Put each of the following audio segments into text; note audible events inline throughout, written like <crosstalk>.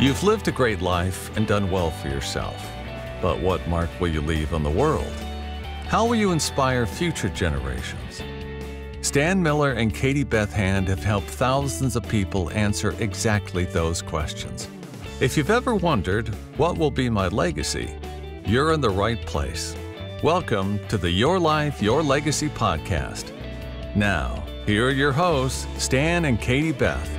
You've lived a great life and done well for yourself. But what mark will you leave on the world? How will you inspire future generations? Stan Miller and Katie Beth Hand have helped thousands of people answer exactly those questions. If you've ever wondered, what will be my legacy? You're in the right place. Welcome to the Your Life, Your Legacy podcast. Now, here are your hosts, Stan and Katie Beth.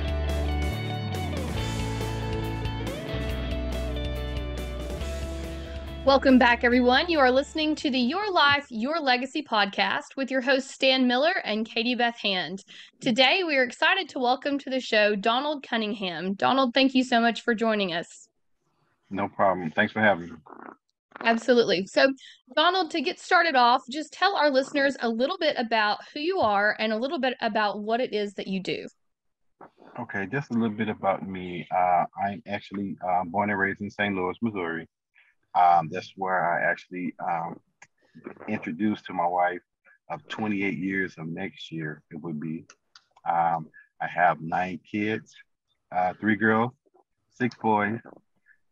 Welcome back, everyone. You are listening to the Your Life, Your Legacy podcast with your hosts, Stan Miller and Katie Beth Hand. Today, we are excited to welcome to the show Donald Cunningham. Donald, thank you so much for joining us. No problem. Thanks for having me. Absolutely. So, Donald, to get started off, just tell our listeners a little bit about who you are and a little bit about what it is that you do. Okay, just a little bit about me. Uh, I'm actually uh, born and raised in St. Louis, Missouri. Um, that's where I actually um, introduced to my wife of 28 years of next year, it would be. Um, I have nine kids, uh, three girls, six boys.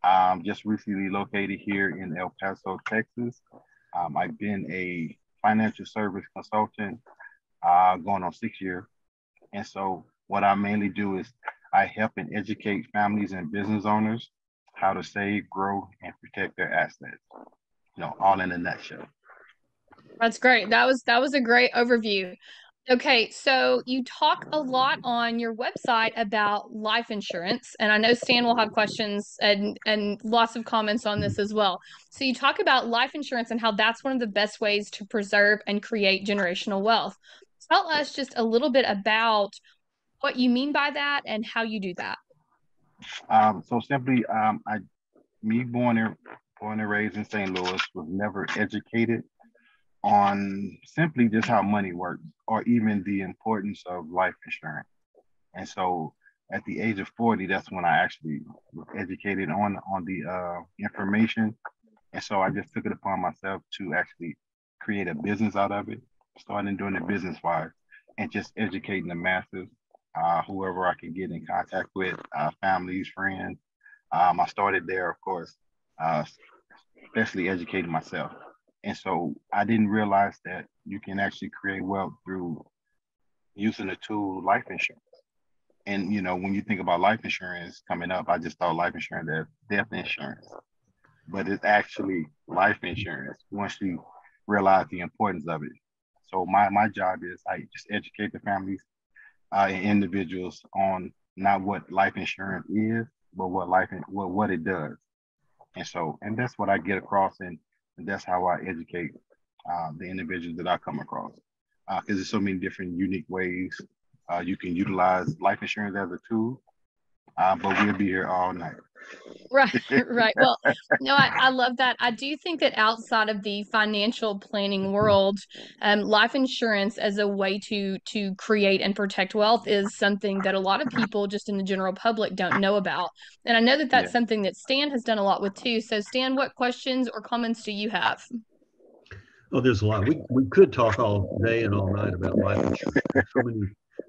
Um, just recently located here in El Paso, Texas. Um, I've been a financial service consultant uh, going on six years. And so what I mainly do is I help and educate families and business owners how to save, grow, and protect their assets. You know, all in a nutshell. That's great. That was that was a great overview. Okay, so you talk a lot on your website about life insurance, and I know Stan will have questions and and lots of comments on this as well. So you talk about life insurance and how that's one of the best ways to preserve and create generational wealth. Tell us just a little bit about what you mean by that and how you do that. Um, so simply, um, I, me born and born and raised in St. Louis, was never educated on simply just how money works or even the importance of life insurance. And so, at the age of 40, that's when I actually was educated on on the uh, information. And so I just took it upon myself to actually create a business out of it, starting doing it business wise and just educating the masses uh, whoever I could get in contact with, uh, families, friends. Um, I started there, of course, uh, especially educating myself. And so I didn't realize that you can actually create wealth through using the tool life insurance. And you know, when you think about life insurance coming up, I just thought life insurance as death insurance, but it's actually life insurance once you realize the importance of it. So my my job is I just educate the families uh, individuals on not what life insurance is, but what life what what it does. And so, and that's what I get across, and, and that's how I educate uh, the individuals that I come across. Because uh, there's so many different unique ways uh, you can utilize life insurance as a tool. Uh, but we'll be here all night. <laughs> Right, right. Well, no, I, I love that. I do think that outside of the financial planning world, um, life insurance as a way to to create and protect wealth is something that a lot of people, just in the general public, don't know about. And I know that that's yeah. something that Stan has done a lot with too. So, Stan, what questions or comments do you have? Oh, there's a lot. We we could talk all day and all night about life insurance. so many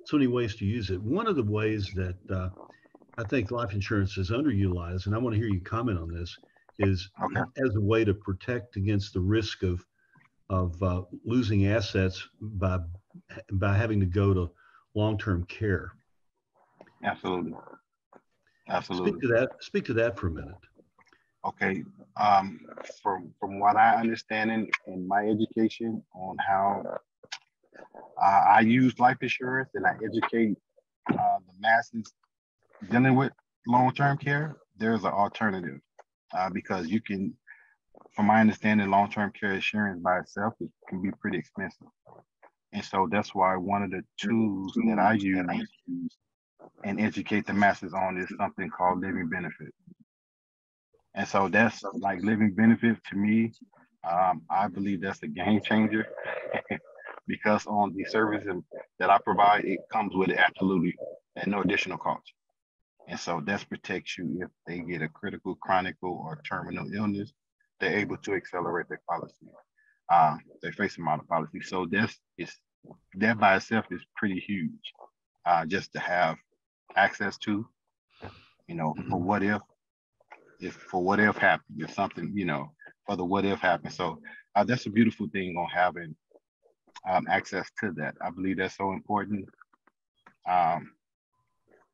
so many ways to use it. One of the ways that uh, I think life insurance is underutilized, and I want to hear you comment on this, is okay. as a way to protect against the risk of of uh, losing assets by by having to go to long-term care. Absolutely. Absolutely. Speak to that. Speak to that for a minute. Okay. Um, from from what I understand in, in my education on how uh, I use life insurance and I educate uh, the masses dealing with long-term care, there's an alternative uh, because you can, from my understanding, long-term care insurance by itself it can be pretty expensive. And so that's why one of the tools that I use and educate the masses on is something called living benefit. And so that's like living benefit to me. Um, I believe that's a game changer <laughs> because on the services that I provide, it comes with it absolutely at no additional cost. And so that protects you if they get a critical, chronic, or terminal illness, they're able to accelerate their policy. Uh, they face a out of policy. So that's is that by itself is pretty huge. Uh, just to have access to, you know, mm-hmm. for what if if for what if happened, if something, you know, for the what if happened. So uh, that's a beautiful thing on having um, access to that. I believe that's so important. Um,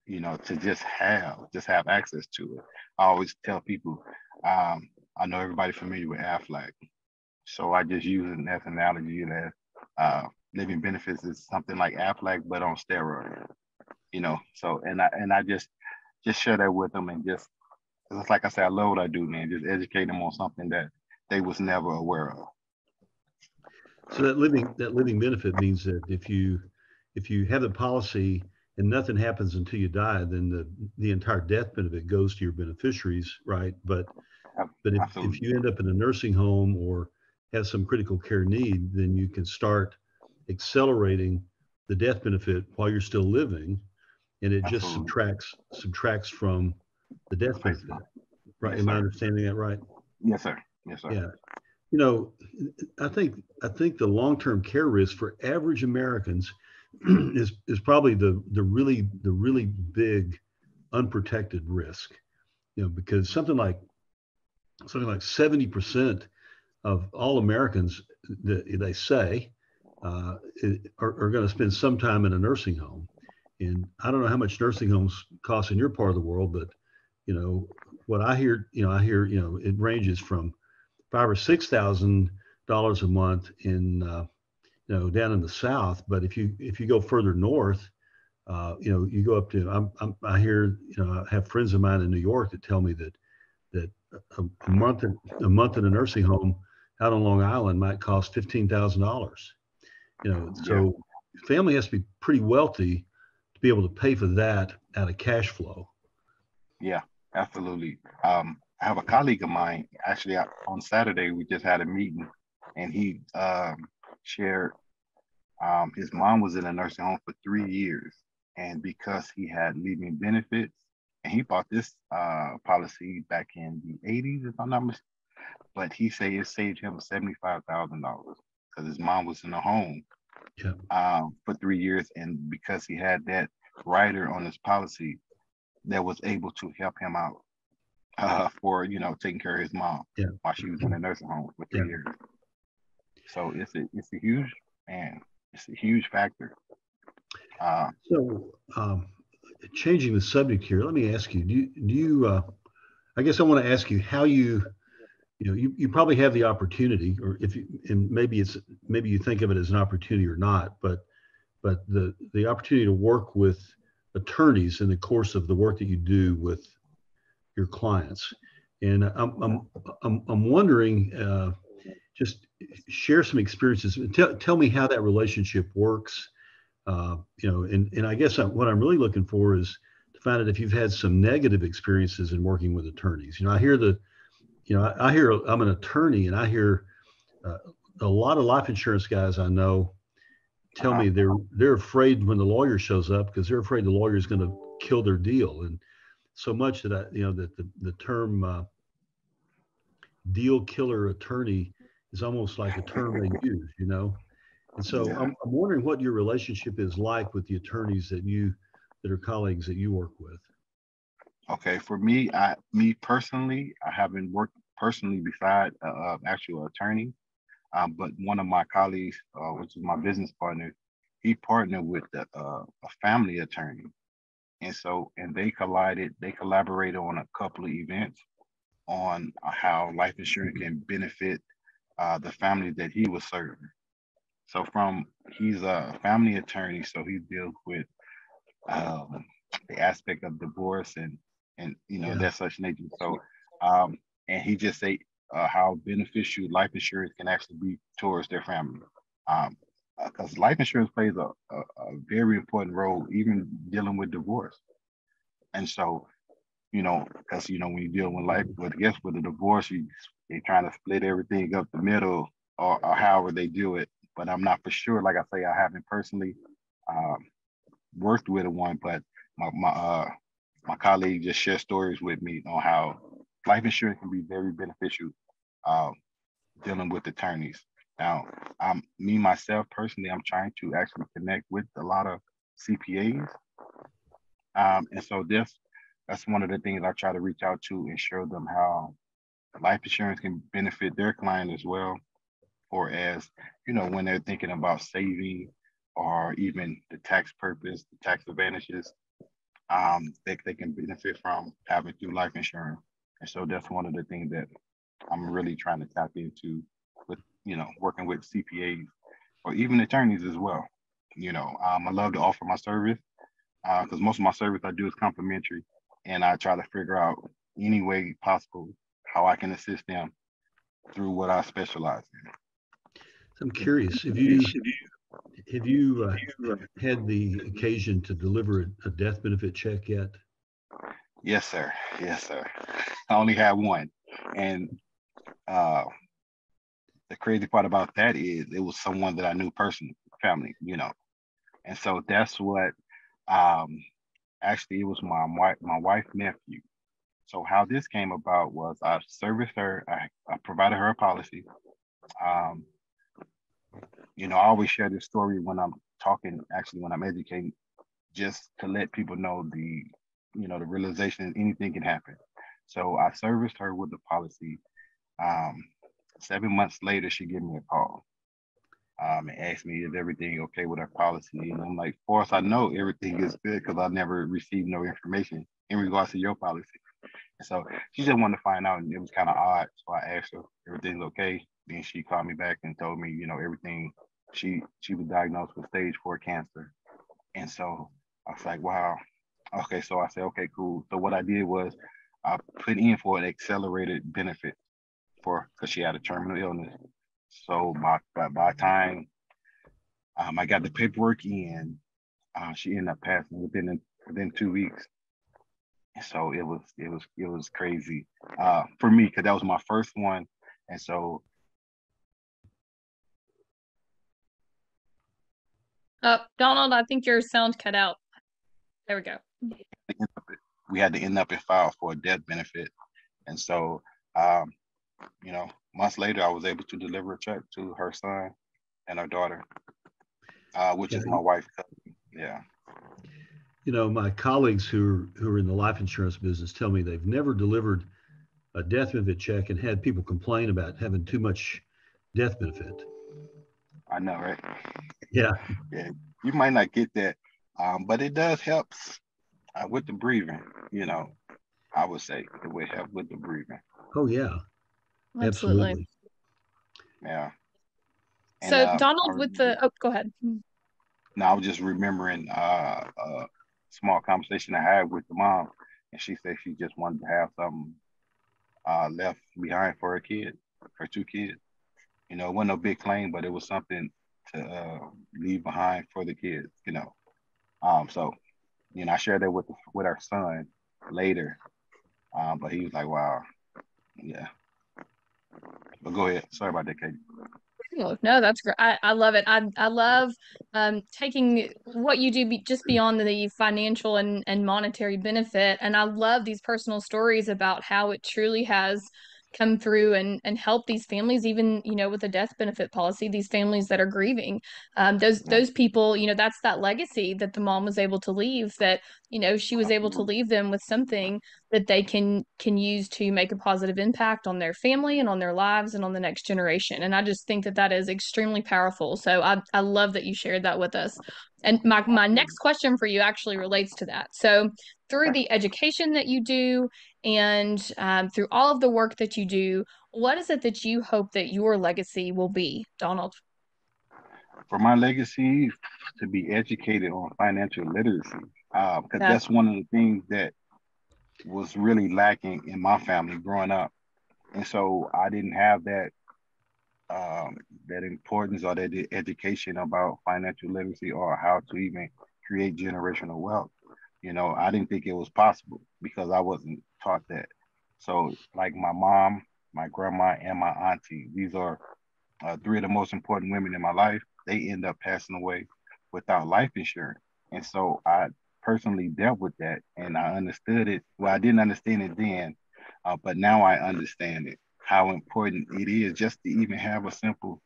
you know, to just have, just have access to it. I always tell people, um, I know everybody familiar with AFLAC. So I just use it as an analogy that uh, living benefits is something like Aflac, but on steroids. You know, so and I and I just just share that with them and just it's like I said, I love what I do, man. Just educate them on something that they was never aware of. So that living that living benefit means that if you if you have a policy and nothing happens until you die, then the the entire death benefit goes to your beneficiaries, right? But but if, if you end up in a nursing home or have some critical care need, then you can start accelerating the death benefit while you're still living, and it just subtracts subtracts from the death benefit. Right? Yes, Am I understanding that right? Yes, sir. Yes, sir. Yeah. You know, I think I think the long-term care risk for average Americans <clears throat> is is probably the the really the really big unprotected risk. You know, because something like something like 70% of all Americans, they say, uh, are, are going to spend some time in a nursing home. And I don't know how much nursing homes cost in your part of the world, but you know what I hear, you know, I hear, you know, it ranges from five or six thousand dollars a month in, uh, you know, down in the south. But if you if you go further north, uh, you know, you go up to, I'm, I'm, i hear, you know, I have friends of mine in New York that tell me that that a, a month in, a month in a nursing home out on Long Island might cost fifteen thousand dollars. You know, so yeah. family has to be pretty wealthy to be able to pay for that out of cash flow. Yeah, absolutely. Um, I have a colleague of mine. Actually, on Saturday we just had a meeting, and he um, shared um, his mom was in a nursing home for three years, and because he had living benefits, and he bought this uh, policy back in the 80s, if I'm not mistaken. But he said it saved him $75,000 because his mom was in a home yeah. um, for three years. And because he had that rider on his policy that was able to help him out uh, for, you know, taking care of his mom yeah. while she was in a nursing home for three yeah. years. So it's a, it's a huge, man, it's a huge factor. Uh, so, um, changing the subject here, let me ask you: Do you, do you uh, I guess I want to ask you how you, you know, you, you probably have the opportunity, or if you, and maybe it's maybe you think of it as an opportunity or not, but but the the opportunity to work with attorneys in the course of the work that you do with your clients, and I'm I'm I'm, I'm wondering. Uh, just share some experiences. Tell, tell me how that relationship works uh, you know, and, and I guess what I'm really looking for is to find out if you've had some negative experiences in working with attorneys. You know, I hear the, you know, I, I hear I'm an attorney and I hear uh, a lot of life insurance guys I know tell me they're they're afraid when the lawyer shows up because they're afraid the lawyer is going to kill their deal and so much that I you know that the the term uh, deal killer attorney is almost like a term they <laughs> use you know and so yeah. I'm, I'm wondering what your relationship is like with the attorneys that you that are colleagues that you work with. Okay, for me, I me personally, I haven't worked personally beside an uh, actual attorney, um, but one of my colleagues, uh, which is my business partner, he partnered with the, uh, a family attorney, and so and they collided, they collaborated on a couple of events on how life insurance can benefit uh, the family that he was serving. So from he's a family attorney, so he deals with um, the aspect of divorce and and you know yeah. that such nature. So um, and he just say uh, how beneficial life insurance can actually be towards their family. Um, because uh, life insurance plays a, a, a, very important role even dealing with divorce. And so, you know, because you know when you deal with life, but I guess with a divorce, you they're trying to split everything up the middle or, or however they do it but I'm not for sure. Like I say, I haven't personally um, worked with one, but my my uh, my colleague just shared stories with me on how life insurance can be very beneficial uh, dealing with attorneys. Now, um, me myself personally, I'm trying to actually connect with a lot of CPAs, um, and so this that's one of the things I try to reach out to and show them how life insurance can benefit their client as well, or as you know when they're thinking about saving or even the tax purpose, the tax advantages um, that they can benefit from having through life insurance. And so that's one of the things that I'm really trying to tap into with, you know, working with CPAs or even attorneys as well. You know, um, I love to offer my service because uh, most of my service I do is complimentary, and I try to figure out any way possible how I can assist them through what I specialize in. I'm curious, have you have you uh, had the occasion to deliver a death benefit check yet? Yes, sir. Yes, sir. I only had one, and uh, the crazy part about that is it was someone that I knew personally, family, you know, and so that's what. Um, actually, it was my wife, my wife nephew. So how this came about was I serviced her. I, I provided her a policy. Um, you know, I always share this story when I'm talking, actually, when I'm educating, just to let people know the, you know, the realization that anything can happen. So I serviced her with the policy. Um, seven months later, she gave me a call um, and asked me, is everything okay with our policy? And I'm like, of course, I know everything is good because I never received no information in regards to your policy. So she just wanted to find out, and it was kind of odd. So I asked her, everything's okay? Then she called me back and told me, you know, everything. She she was diagnosed with stage four cancer, and so I was like, wow. Okay, so I said, okay, cool. So what I did was I put in for an accelerated benefit for because she had a terminal illness. So by by, by time um, I got the paperwork in, uh, she ended up passing within within two weeks. So it was it was it was crazy uh, for me because that was my first one, and so Uh, Donald, I think your sound cut out. There we go. We had to end up in file for a death benefit. And so, um, you know, months later, I was able to deliver a check to her son and her daughter, uh, which yeah. is my wife. Yeah. You know, my colleagues who are, who are in the life insurance business tell me they've never delivered a death benefit check and had people complain about having too much death benefit. I know, right? Yeah. Yeah. You might not get that, um, but it does help uh, with the breathing. You know, I would say it would help with the breathing. Oh yeah. Absolutely. Absolutely. Yeah. And, so uh, Donald, with the oh, go ahead. Now I was just remembering uh, a small conversation I had with the mom, and she said she just wanted to have something uh, left behind for her kid, her two kids you know, it wasn't a big claim, but it was something to uh, leave behind for the kids, you know. Um, so, you know, I shared that with with our son later, um, but he was like, "Wow, yeah." But go ahead. Sorry about that, Katie. <laughs> No, that's great. I, I love it. I I love um, taking what you do be, just beyond the financial and, and monetary benefit. And I love these personal stories about how it truly has come through and and help these families even you know with a death benefit policy these families that are grieving um, those those people you know that's that legacy that the mom was able to leave that you know she was able to leave them with something that they can can use to make a positive impact on their family and on their lives and on the next generation. And i just think that that is extremely powerful. So i, I love that you shared that with us. And my, my next question for you actually relates to that. So through the education that you do and um, through all of the work that you do, what is it that you hope that your legacy will be, Donald? For my legacy, to be educated on financial literacy, because uh, that's one of the things that was really lacking in my family growing up, and so I didn't have that um, that importance or that education about financial literacy or how to even create generational wealth. You know, I didn't think it was possible because I wasn't taught that. So, like my mom, my grandma, and my auntie, these are uh, three of the most important women in my life. They end up passing away without life insurance. And so I personally dealt with that and I understood it. Well, I didn't understand it then, uh, but now I understand it, how important it is just to even have a simple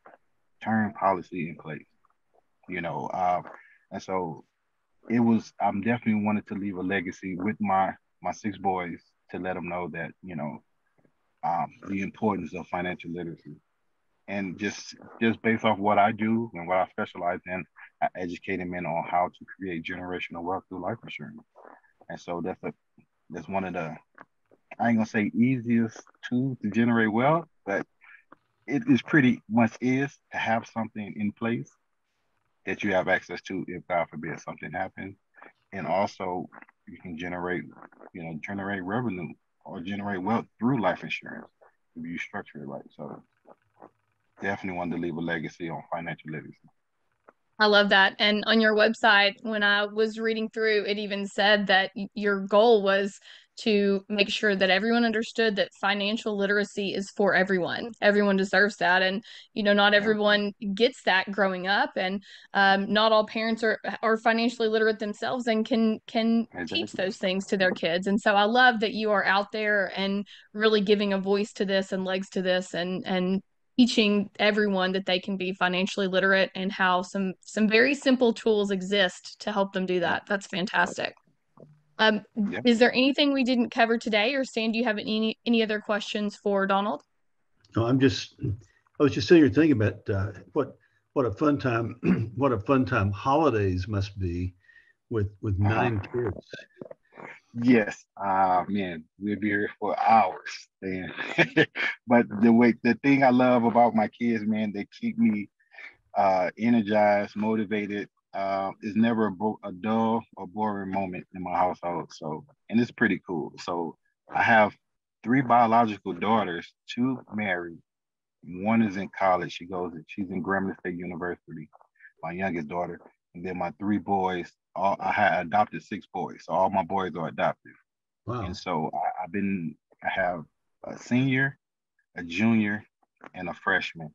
term policy in place, you know. Uh, and so it was I'm definitely wanted to leave a legacy with my my six boys to let them know that you know um, the importance of financial literacy, and just just based off what I do and what I specialize in, I educate in on how to create generational wealth through life insurance. And so that's a that's one of the I ain't gonna say easiest tools to generate wealth, but it is pretty much is to have something in place that you have access to if God forbid something happens. And also you can generate, you know, generate revenue or generate wealth through life insurance if you structure it right. So definitely want to leave a legacy on financial literacy. I love that. And on your website, when I was reading through, it even said that your goal was to make sure that everyone understood that financial literacy is for everyone. Everyone deserves that, and you know, not everyone gets that growing up, and um, not all parents are are financially literate themselves and can can teach those things to their kids. And so, I love that you are out there and really giving a voice to this and legs to this, and and teaching everyone that they can be financially literate and how some some very simple tools exist to help them do that. That's fantastic. Um. Is there anything we didn't cover today, or Stan, do you have any any other questions for Donald? No, I'm just I was just sitting here thinking about uh, what what a fun time <clears throat> what a fun time holidays must be with with. 9 uh-huh. kids. Yes, uh man, we'll be here for hours, man. <laughs> but the way the thing I love about my kids, man, they keep me uh energized, motivated, uh, it's never a, bo- a dull or boring moment in my household. So, and it's pretty cool. So, I have three biological daughters, two married. One is in college. She goes, she's in Grambling State University, my youngest daughter. And then my three boys, all, I had adopted six boys. So all my boys are adopted. Wow. And so I, I've been, I have a senior, a junior, and a freshman.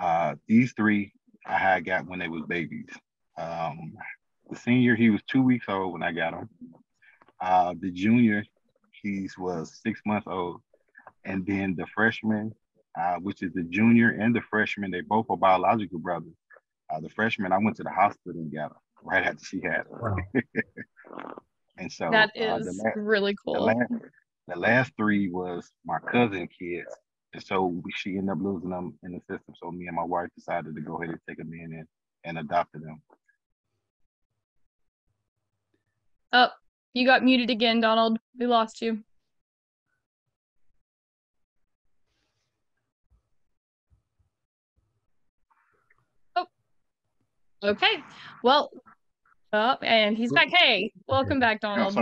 Uh, these three I had got when they was babies. Um, the senior, he was two weeks old when I got him. Uh, the junior, he was six months old. And then the freshman, uh, which is the junior and the freshman, they both are biological brothers. Uh, the freshman, I went to the hospital and got her right after she had her. Wow. <laughs> and so that uh, last, really cool. The last, the last, three was my cousin kids. And so she ended up losing them in the system. So me and my wife decided to go ahead and take them in and, and adopted them. Oh, you got muted again, Donald. We lost you. Okay. Well, oh, and he's back. Hey, welcome back, Donald.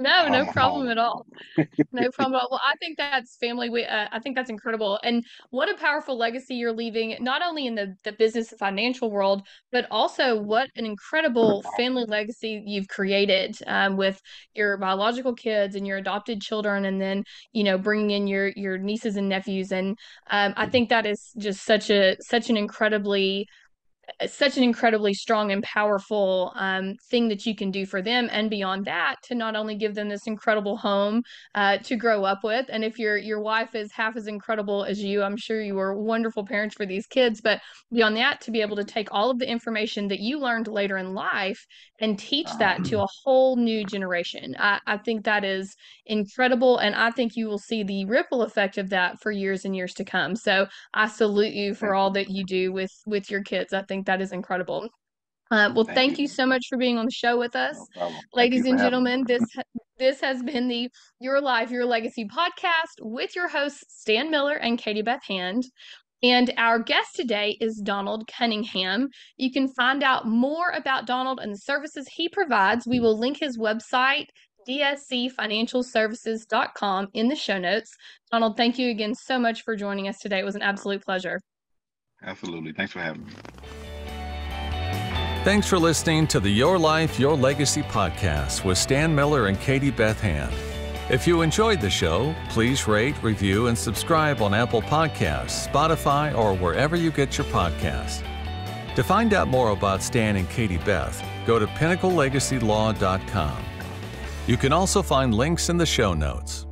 No, no problem at all. <laughs> No problem at all. Well, I think that's family. We, uh, I think that's incredible, and what a powerful legacy you're leaving, not only in the the business and financial world, but also what an incredible family legacy you've created um, with your biological kids and your adopted children, and then you know bringing in your your nieces and nephews, and um, I think that is just such a such an incredibly such an incredibly strong and powerful um, thing that you can do for them and beyond that to not only give them this incredible home uh, to grow up with. And if your your wife is half as incredible as you i'm sure you were wonderful parents for these kids. But beyond that to be able to take all of the information that you learned later in life and teach that to a whole new generation. I, I think that is incredible and i think you will see the ripple effect of that for years and years to come. So i salute you for all that you do with with your kids. I think think that is incredible. Uh, well, thank, thank you. you. so much for being on the show with us, no ladies and gentlemen. This this has been the Your Life, Your Legacy podcast with your hosts Stan Miller and Katie Beth Hand. And our guest today is Donald Cunningham. You can find out more about Donald and the services he provides. We will link his website, dscfinancialservices.com, in the show notes. Donald, thank you again so much for joining us today. It was an absolute pleasure. Absolutely. Thanks for having me. Thanks for listening to the Your Life, Your Legacy podcast with Stan Miller and Katie Beth Hand. If you enjoyed the show, please rate, review, and subscribe on Apple Podcasts, Spotify, or wherever you get your podcasts. To find out more about Stan and Katie Beth, go to pinnaclelegacylaw.com. You can also find links in the show notes.